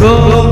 go.